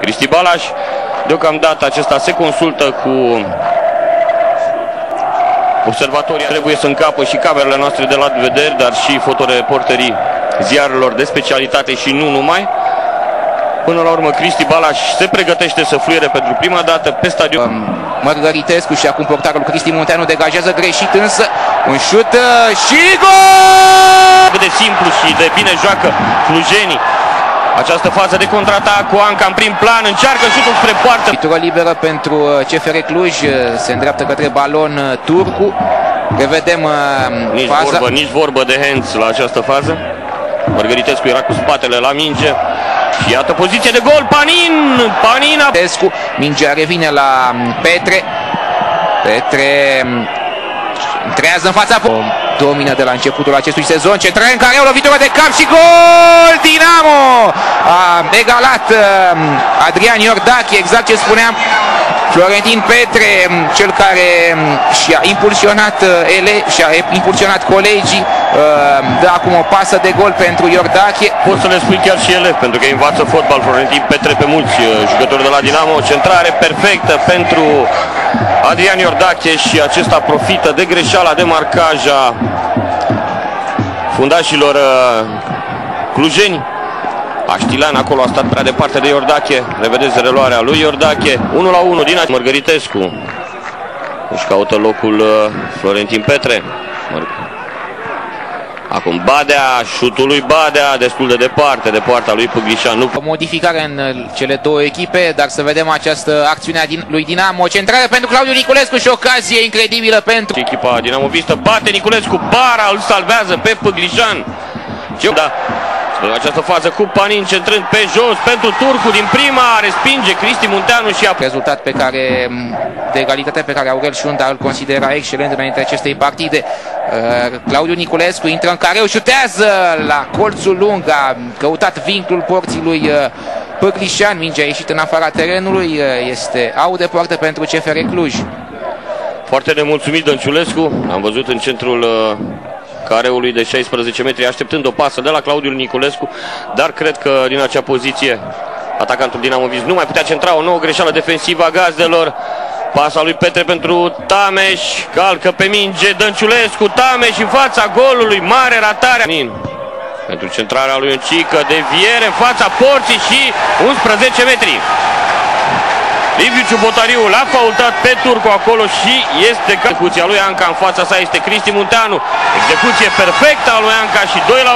Cristi Balaș, deocamdată acesta se consultă cu observatorii. Trebuie să încapă și camerele noastre de la vedere, dar și fotoreporterii ziarelor de specialitate și nu numai. Până la urmă, Cristi Balaș se pregătește să fluiere pentru prima dată pe stadion. Um, Mărgăritescu și acum portarul Cristi Munteanu degajează greșit însă un șut uh, și gol! Cât de simplu și de bine joacă Clujenii. Această fază de contraatac cu Anca în prim plan, încearcă șutul spre poartă. Pitură liberă pentru uh, CFR Cluj, uh, se îndreaptă către balon Turcu. Revedem nici faza. Vorbă, nici vorbă de hands la această fază. Mărgăritescu era cu spatele la minge. Și iată poziție de gol, Panin! Panina! Tescu, mingea revine la um, Petre. Petre um, întrează în fața domină de la începutul acestui sezon. Centrare în care o lovitură de cap și gol! Dinamo a egalat um, Adrian Iordache, exact ce spuneam. Florentin Petre, cel care și-a impulsionat uh, ele, și-a impulsionat colegii, dă acum o pasă de gol pentru Iordache. Poți să le spui chiar și ele, pentru că învață fotbal Florentin Petre pe mulți uh, jucători de la Dinamo. Centrare perfectă pentru Adrian Iordache și acesta profită de greșeala de marcaj a fundașilor uh, clujeni. Aștilan acolo a stat prea departe de Iordache. Revedeți reluarea lui Iordache. 1 la 1 din Mărgăritescu. Își caută locul uh, Florentin Petre. Acum Badea, șutul lui Badea, destul de departe, de poarta lui Păghișan. O modificare în uh, cele două echipe, dar să vedem această acțiune a lui Dinamo. Centrare pentru Claudiu Niculescu și ocazie incredibilă pentru... Echipa Dinamovistă bate Niculescu, bara îl salvează pe Păglișan. Da, în această fază cu Panin centrând pe jos pentru Turcu din prima, respinge Cristi Munteanu și a... Rezultat pe care, de egalitate pe care Aurel Șunda îl considera excelent înainte acestei partide. Uh, Claudiu Niculescu intră în careu, șutează la colțul lung, a căutat vinclul porții lui uh, Păglișan, mingea a ieșit în afara terenului, uh, este au de poartă pentru CFR Cluj. Foarte nemulțumit Dănciulescu, am văzut în centrul careului de 16 metri, așteptând o pasă de la Claudiu Niculescu, dar cred că din acea poziție atacantul Dinamo Viz nu mai putea centra o nouă greșeală defensivă a gazdelor. Pasa lui Petre pentru Tameș, calcă pe minge Dănciulescu, Tameș în fața golului, mare ratare. Pentru centrarea lui Încică, deviere în fața porții și 11 metri. Liviu Ciubotariu l-a faultat pe Turcu acolo și este execuția lui Anca în fața sa este Cristi Munteanu. Execuție perfectă a lui Anca și 2 la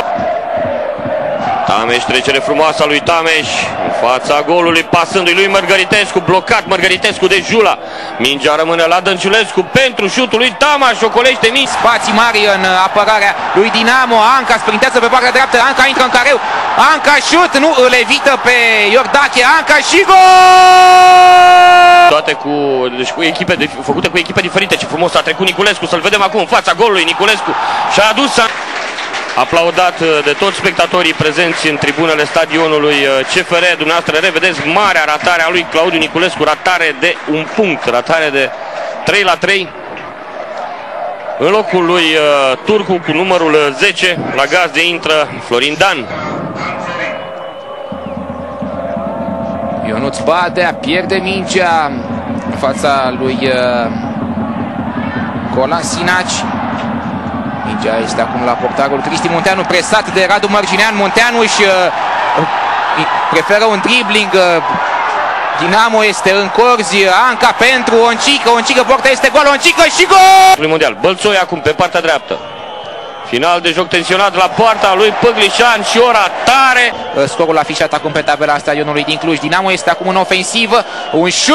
Tameș, trecere frumoasă a lui Tameș în fața golului, pasându-i lui Mărgăritescu, blocat Mărgăritescu de Jula. Mingea rămâne la Dănciulescu pentru șutul lui Tamaș, ocolește mici. Spații mari în apărarea lui Dinamo, Anca sprintează pe partea dreaptă, Anca intră în careu, Anca șut, nu îl evită pe Iordache, Anca și gol! Toate cu, deci cu echipe de, făcute cu echipe diferite, ce frumos a trecut Niculescu, să-l vedem acum în fața golului Niculescu și-a adus aplaudat uh, de toți spectatorii prezenți în tribunele stadionului uh, CFR. Dumneavoastră revedeți marea ratare a lui Claudiu Niculescu, ratare de un punct, ratare de 3 la 3. În locul lui uh, Turcu cu numărul 10, la gazde intră Florin Dan. Ionuț Badea pierde mingea în fața lui uh, Colan Sinaci. Mingea este acum la portarul Cristi Munteanu, presat de Radu Mărginean. Munteanu își uh, preferă un dribbling. Uh, Dinamo este în corzi, Anca pentru Oncică, Oncică porta este gol, Oncică și gol! Mondial, Bălțoi acum pe partea dreaptă. Final de joc tensionat la poarta lui Păglișan și o ratare. Scorul afișat acum pe tabela stadionului din Cluj. Dinamo este acum în ofensivă, un șut.